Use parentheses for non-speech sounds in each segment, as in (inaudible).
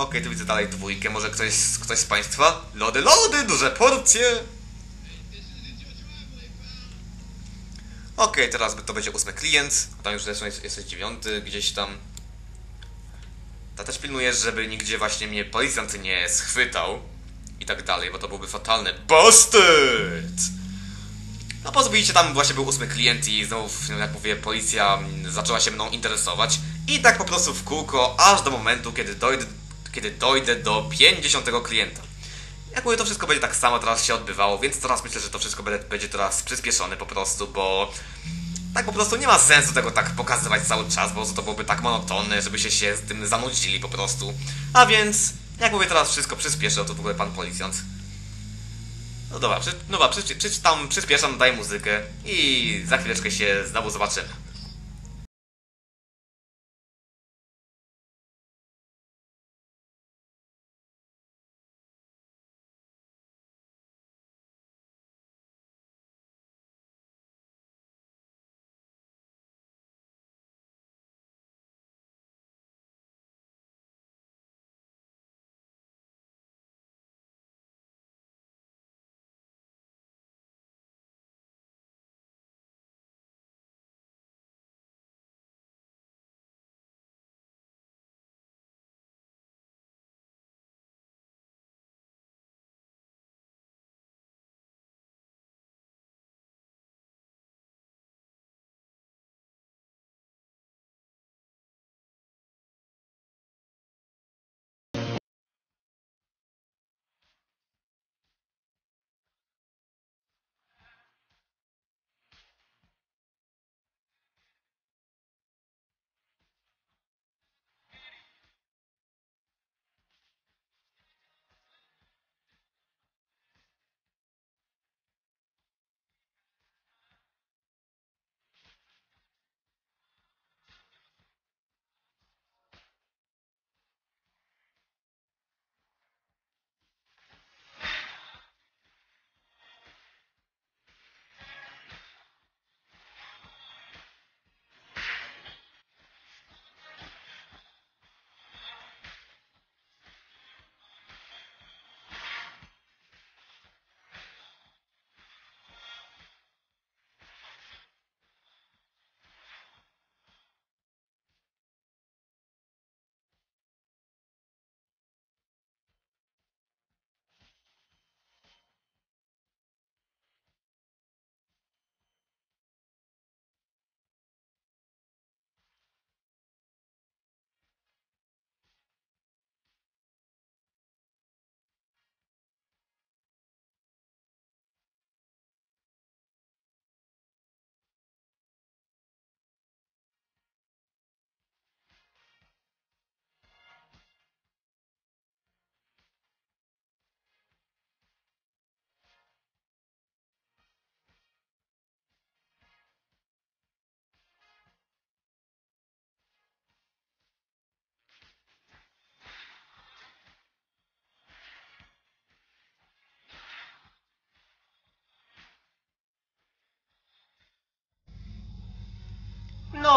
Okej, tu widzę dalej dwójkę. Może ktoś, ktoś z Państwa? Lody, lody, duże porcje! Okej, teraz to będzie ósmy klient. Tam już jest, jest dziewiąty gdzieś tam. Ta też pilnuje, żeby nigdzie właśnie mnie policjant nie schwytał. I tak dalej, bo to byłby fatalne. Bastard! No pozbyliście tam właśnie był ósmy klient i znów, jak mówię, policja zaczęła się mną interesować. I tak po prostu w kółko, aż do momentu, kiedy dojdę, kiedy dojdę do 50 klienta. Jak mówię, to wszystko będzie tak samo teraz się odbywało, więc teraz myślę, że to wszystko będzie, teraz przyspieszone po prostu, bo tak po prostu nie ma sensu tego tak pokazywać cały czas, bo to byłoby tak monotonne, żeby się, się z tym zanudzili po prostu. A więc, jak mówię, teraz wszystko przyspieszę, to w ogóle pan policjant. No dobra, przy, no dobra przy, przy, tam przyspieszam, daję muzykę i za chwileczkę się znowu zobaczymy.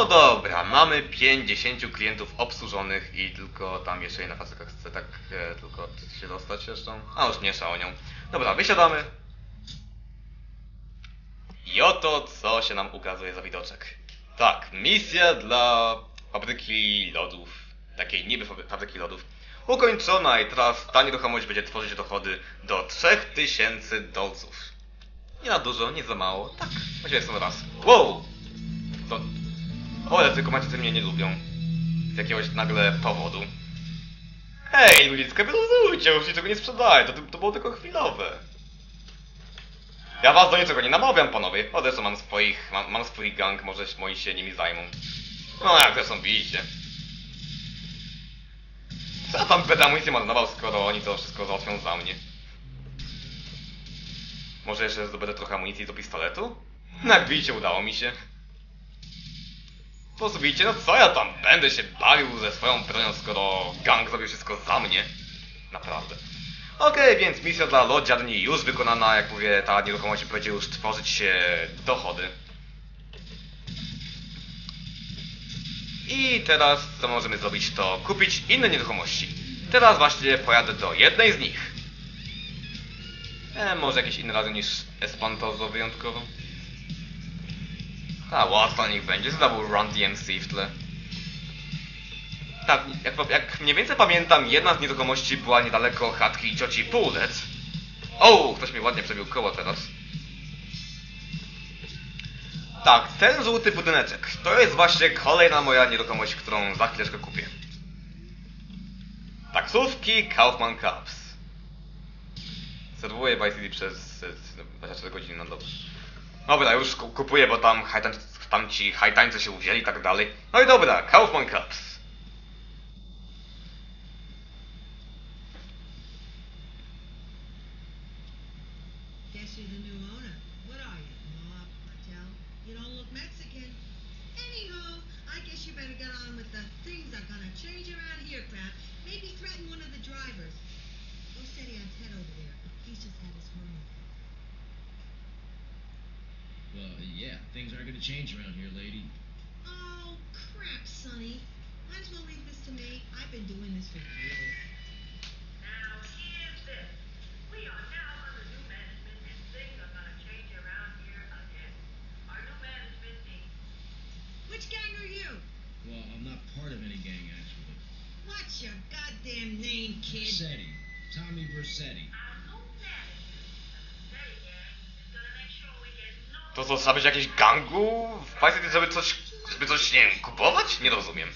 No dobra, mamy 50 klientów obsłużonych i tylko tam jeszcze jedna faceta chce tak e, tylko się dostać jeszcze. A już nie nią. Dobra, wysiadamy. I oto co się nam ukazuje za widoczek. Tak, misja dla fabryki lodów. Takiej niby fabry- fabryki lodów. Ukończona i teraz ta nieruchomość będzie tworzyć dochody do 3000 dolców. Nie na dużo, nie za mało. Tak, właściwie w sumie raz. Wow! To... O, ale tylko macie mnie nie lubią. Z jakiegoś nagle powodu. Hej, ludzicka, wyluzujcie, już niczego nie sprzedaję, to, to było tylko chwilowe. Ja was do niczego nie namawiam, panowie. Odeszło mam swoich, mam, mam swój gang, może moi się nimi zajmą. No jak zresztą widzicie. Co tam będę amunicję marnował, skoro oni to wszystko załatwią za mnie? Może jeszcze zdobędę trochę amunicji do pistoletu? No jak widzicie, udało mi się. Pozwólcie, no co ja tam będę się bawił ze swoją bronią, skoro gang zrobił wszystko za mnie? Naprawdę. Okej, więc misja dla lodziarni już wykonana, jak mówię, ta nieruchomość będzie już tworzyć się dochody. I teraz co możemy zrobić, to kupić inne nieruchomości. Teraz właśnie pojadę do jednej z nich. E, może jakiś inny razem niż Espantozo wyjątkowo. Ta, łatwo niech będzie. Znowu Run DMC w tle. Tak, jak, jak mniej więcej pamiętam, jedna z nieruchomości była niedaleko chatki cioci Pullec. O, ktoś mi ładnie przebił koło teraz. Tak, ten żółty budyneczek. To jest właśnie kolejna moja nieruchomość, którą za chwileczkę kupię. Taksówki Kaufman Cups. Serwuję Vice City przez e, 24 godziny na dobę. Dobra, już ku- kupuję, bo tam, hajtań, tam ci hajtańcy się uwzięli i tak dalej. No i dobra, Kaufman Cups. Well, yeah, things aren't gonna change around here, lady. Oh, crap, Sonny. Might as well leave this to me. I've been doing this for years. Now, here's this. We are now under new management and things are gonna change around here again. Our new management means Which gang are you? Well, I'm not part of any gang, actually. What's your goddamn name, kid? Versetti. Tommy Versetti. To co, trzeba być jakiś gangu w City, żeby coś, żeby coś, nie wiem, kupować? Nie rozumiem.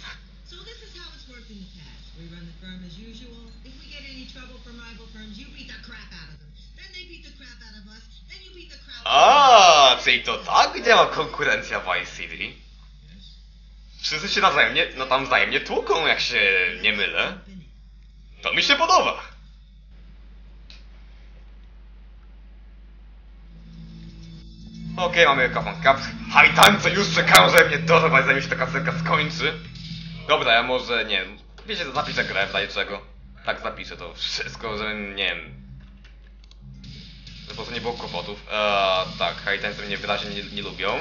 A, czyli to tak działa konkurencja w Vice City? Wszyscy się nawzajem, nie, no tam wzajemnie tłuką, jak się nie mylę. To mi się podoba. Okej, mamy Kaufman Cups. Hajtańce już czekają, żeby mnie dorwać, zanim się ta kaserka skończy. Dobra, ja może, nie wiem, wiecie, zapiszę grę w czego. Tak, zapiszę to wszystko, żeby, nie wiem... Po prostu nie było kłopotów. Eee, tak, hajtańcy mnie wyraźnie nie, nie lubią.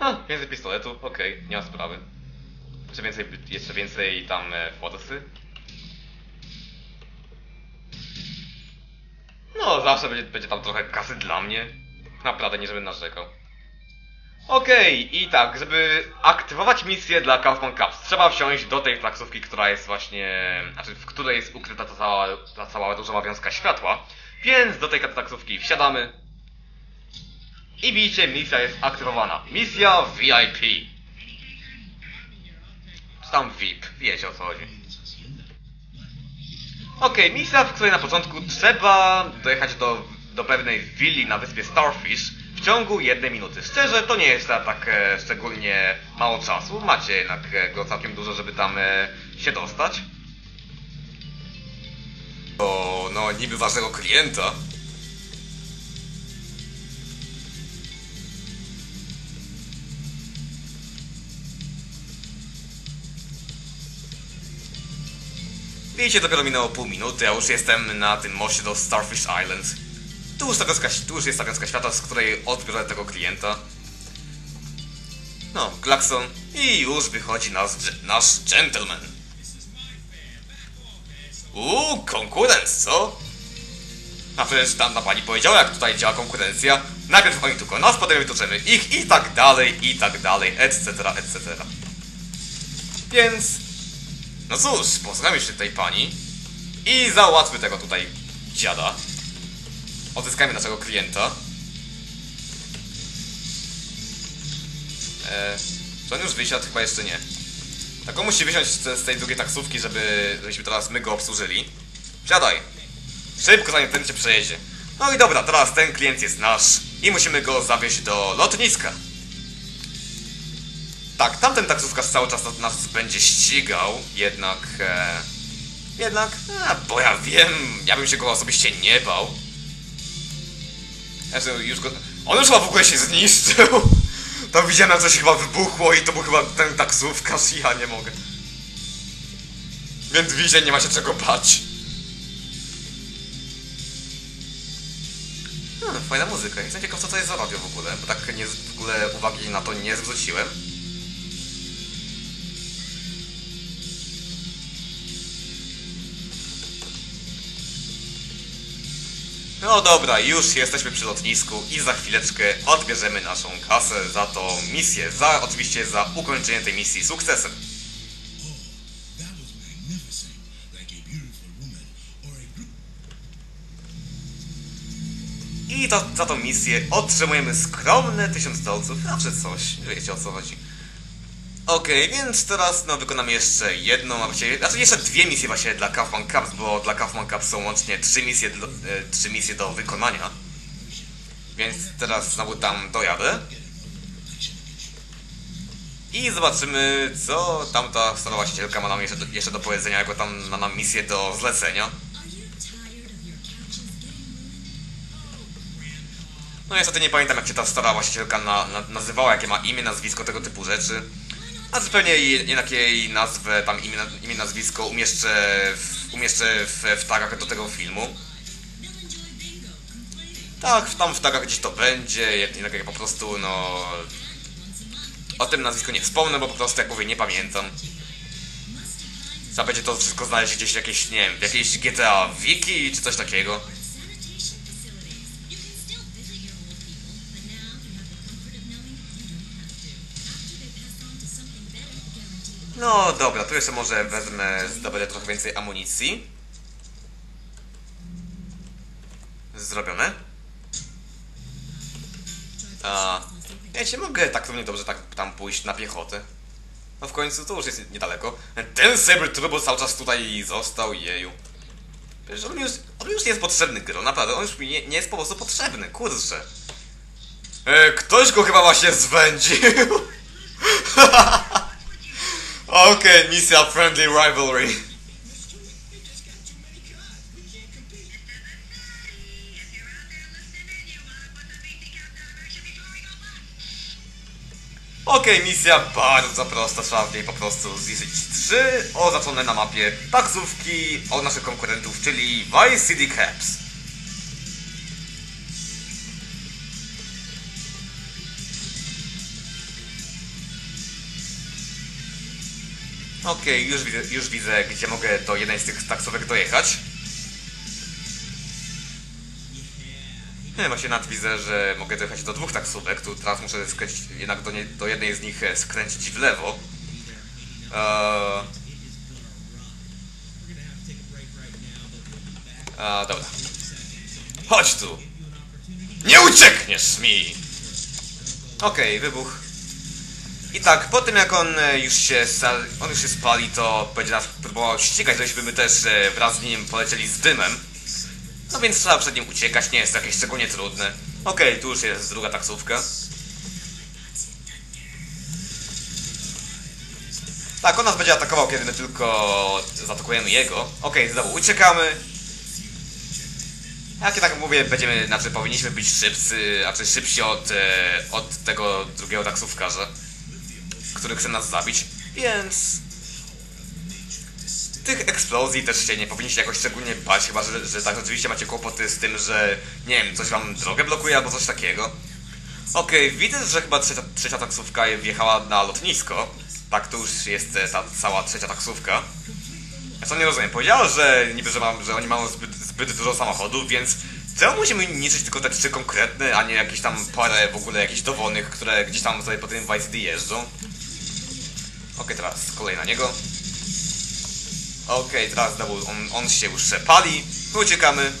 A, więcej pistoletu, okej, nie ma sprawy. Jeszcze więcej, jeszcze więcej tam e, forsy. No, zawsze będzie, będzie tam trochę kasy dla mnie. Naprawdę, nie żebym narzekał. Okej, i tak, żeby aktywować misję dla Kaufman Cups, trzeba wsiąść do tej taksówki, która jest właśnie... Znaczy, w której jest ukryta ta cała, ta cała różowa wiązka światła. Więc do tej taksówki wsiadamy. I widzicie, misja jest aktywowana. Misja VIP. Czy tam VIP, wiecie o co chodzi. Okej, misja, w której na początku trzeba dojechać do, do pewnej willi na wyspie Starfish w ciągu jednej minuty. Szczerze, to nie jest ta, tak e, szczególnie mało czasu. Macie jednak e, go całkiem dużo, żeby tam e, się dostać. O, no niby ważnego klienta. Widzicie, dopiero minęło pół minuty, a już jestem na tym moście do Starfish Island. Tu już, gąska, tu już jest ta gąska świata, z której odbiorę tego klienta. No, klakson i już wychodzi nasz, nasz gentleman. Uuu, konkurent, co? A przecież tam ta pani powiedziała, jak tutaj działa konkurencja. Najpierw oni tylko nas, potem wytoczymy ich i tak dalej, i tak dalej, etc., etc. Więc no cóż, posłuchajmy się tej pani i załatwmy tego tutaj dziada. Odzyskajmy naszego klienta. Eee, czy on już wysiadł? Chyba jeszcze nie. Tak on musi wysiąść z, tej drugiej taksówki, żeby, żebyśmy teraz my go obsłużyli. Wsiadaj! Szybko, zanim ten cię przejedzie. No i dobra, teraz ten klient jest nasz i musimy go zawieźć do lotniska. Tak, tamten taksówkarz cały czas nas będzie ścigał, jednak... E, jednak... A, bo ja wiem, ja bym się go osobiście nie bał. Sobie już go... On już chyba w ogóle się zniszczył. Tam widziałem, coś chyba wybuchło i to był chyba ten taksówkarz ja nie mogę. Więc widzicie, nie ma się czego bać. Hmm, fajna muzyka. Jestem ciekaw, co to jest za radio w ogóle, bo tak nie, w ogóle uwagi na to nie zwróciłem. No dobra, już jesteśmy przy lotnisku i za chwileczkę odbierzemy naszą kasę za tą misję. Za, oczywiście za ukończenie tej misji sukcesem. I to, za tą misję otrzymujemy skromne 1000 dolców, a czy coś, wiecie o co chodzi. Okej, więc teraz no, wykonamy jeszcze jedną, a właściwie, znaczy jeszcze dwie misje właśnie dla Kaufman Cups, bo dla Kaufman Cups są łącznie trzy misje, do, e, trzy misje do wykonania. Więc teraz znowu tam dojadę. I zobaczymy, co tamta stara właścicielka ma nam jeszcze do, jeszcze do powiedzenia, jako tam ma nam misję do zlecenia. No niestety nie pamiętam jak się ta stara właścicielka na, na, nazywała, jakie ma imię, nazwisko, tego typu rzeczy. A zupełnie jednak jej nazwę, tam imię, imię nazwisko umieszczę w, umieszczę w, w tagach do tego filmu. Tak, tam w tagach gdzieś to będzie, jednak jak po prostu no... O tym nazwisku nie wspomnę, bo po prostu jak mówię nie pamiętam. Trzeba będzie to wszystko znaleźć gdzieś jakieś, nie wiem, w jakiejś GTA Wiki czy coś takiego. No dobra, tu jeszcze może wezmę, zdobędę trochę więcej amunicji. Zrobione. A, wiecie, mogę tak równie dobrze tak tam pójść na piechotę. No w końcu to już jest niedaleko. Ten Saber Turbo cały czas tutaj został, jeju. Wiesz, on już, on już nie jest potrzebny, Gro, naprawdę, on już mi nie, nie jest po prostu potrzebny, kurczę. E, ktoś go chyba właśnie zwędził. (laughs) Okej, misja Friendly Rivalry. Okej, misja bardzo prosta, trzeba w niej po prostu zniszczyć trzy oznaczone na mapie taksówki od naszych konkurentów, czyli Vice City Caps. Okej, już, widzę, już widzę, gdzie mogę do jednej z tych taksówek dojechać. Nie, właśnie nawet widzę, że mogę dojechać do dwóch taksówek. Tu teraz muszę skręcić jednak do, nie, do jednej z nich e, skręcić w lewo. Eee, a, dobra. Chodź tu! Nie uciekniesz mi! Okej, wybuch. I tak, po tym jak on e, już się, on już się spali, to będzie nas próbował ścigać, żebyśmy my też e, wraz z nim polecieli z dymem. No więc trzeba przed nim uciekać, nie jest to jakieś szczególnie trudne. Okej, tu już jest druga taksówka. Tak, on nas będzie atakował, kiedy my tylko zaatakujemy jego. Okej, znowu uciekamy. Jak ja tak mówię, będziemy, znaczy powinniśmy być szybcy, znaczy szybsi od, e, od tego drugiego taksówkarza, który chce nas zabić, więc tych eksplozji też się nie powinniście jakoś szczególnie bać, chyba że, że tak rzeczywiście macie kłopoty z tym, że nie wiem, coś wam drogę blokuje albo coś takiego. Okej, widzę, że chyba trzecia, trzecia taksówka wjechała na lotnisko. Tak, to już jest e, ta cała trzecia taksówka. Ja to nie rozumiem. Powiedziała, że niby, że, mam, że oni mają zbyt, zbyt dużo samochodów, więc czemu musimy niszczyć tylko te trzy konkretne, a nie jakieś tam parę w ogóle jakichś dowolnych, które gdzieś tam sobie po tym Vice jeżdżą? Okej, teraz kolej na niego. Okej, teraz on, on się już pali. My uciekamy.